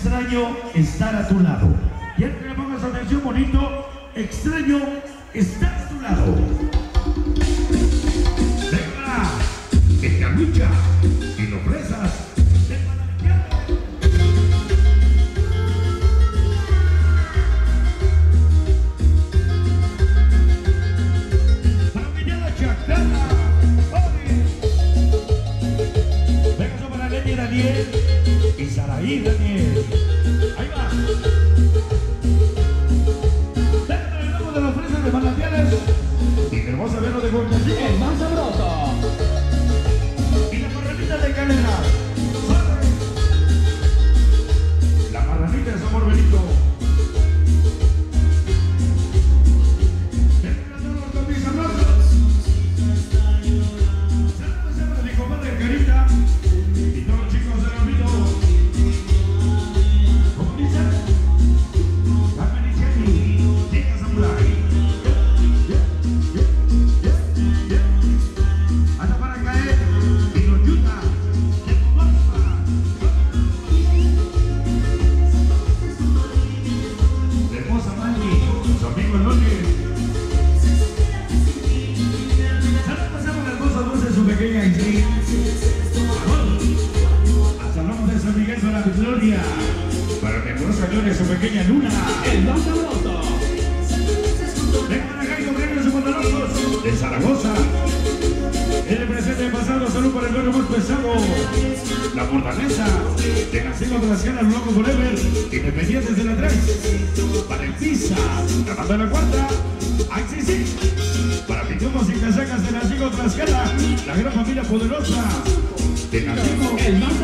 extraño estar a tu lado. Quiero que le pongas atención bonito. Extraño estar a tu lado. Venga, en la lucha y lo presas. Venga, para Leti Daniel y Saraí más sabroso. Venga para acá y comprenden sus de Zaragoza. El presente y pasado, salud para el duelo más pesado. La fortaleza de las Canas, Loco Forever, Independientes de la 3. Para el Pisa, de la cuarta. Axi sí. Para Pitufos y Casacas de Nacigo Tlaxcala, la gran familia poderosa de Nacigo. El más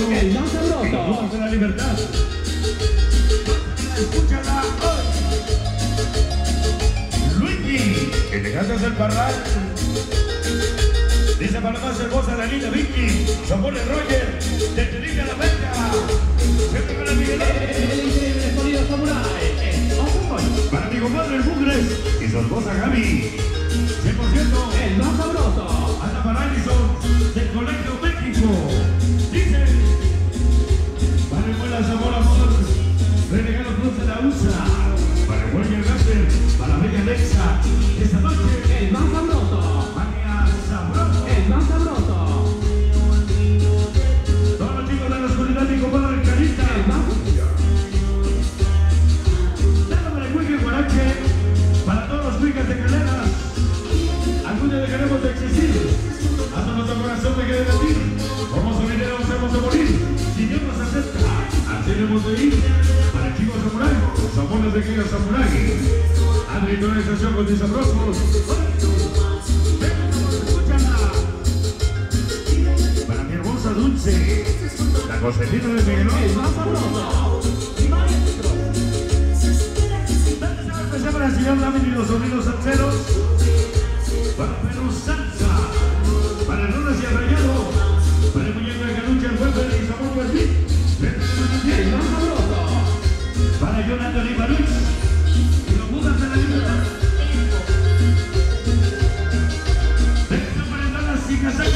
El más sabroso. De la libertad. Escúchala hoy. Luigi, elegantes del parral. Dice para más hermosa la linda Vicky. De Roger, de Tenerife a la. Siempre para. El. El. Para mi compadre el Bugres y su esposa Gaby. 100%. El más Más sabroso. Todos los chicos de la oscuridad, mi compadre Carita. Para el Wiki Guarache, para todos los Wicas de Caleras. Algún día dejaremos de existir. Hasta nuestro corazón me quede latir. Como solideros hemos de morir. Si Dios nos acepta, así hemos de ir. Para el chico samurai, los de Kika Samurai. Adri, esta estación con mis sabrosos. Dulce, la Joselina de para el señor y los. Para Perú Salsa. Para el lunes y el rayado. Para el muñeco de Canucha, el Weber y Sabor Guadalí. El más sabroso. Para Jonathan y. Y los Budas de la para el Dallas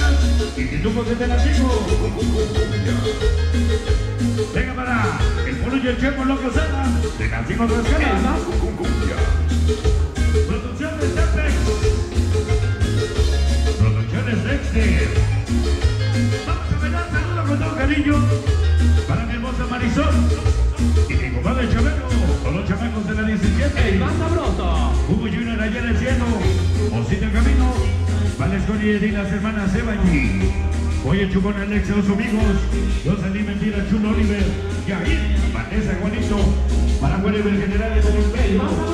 y. Y Pitufos de Tenasico. Venga para el Polo y el Chepo Loco Sada. De Nacico El Tlaxcala. más Producciones Apex. Producciones Dexter. Vamos a velar saludos con todo cariño para mi hermosa Marisol y mi compadre Chabelo, con los chamacos de la El 17. más sabroso. Hugo Junior allá en el cielo, Osito el Camino, Valesconi y las hermanas Evangi. Oye, Chupón Alexa, los amigos, Rosalí Mentira, Chulo Oliver, Yair, Vanessa Juanito, para Wherever Generales del El Imperio. más sabroso.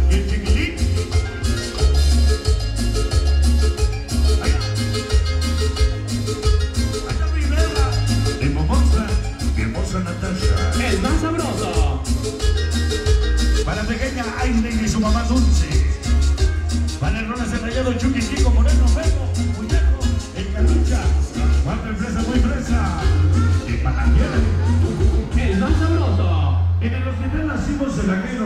la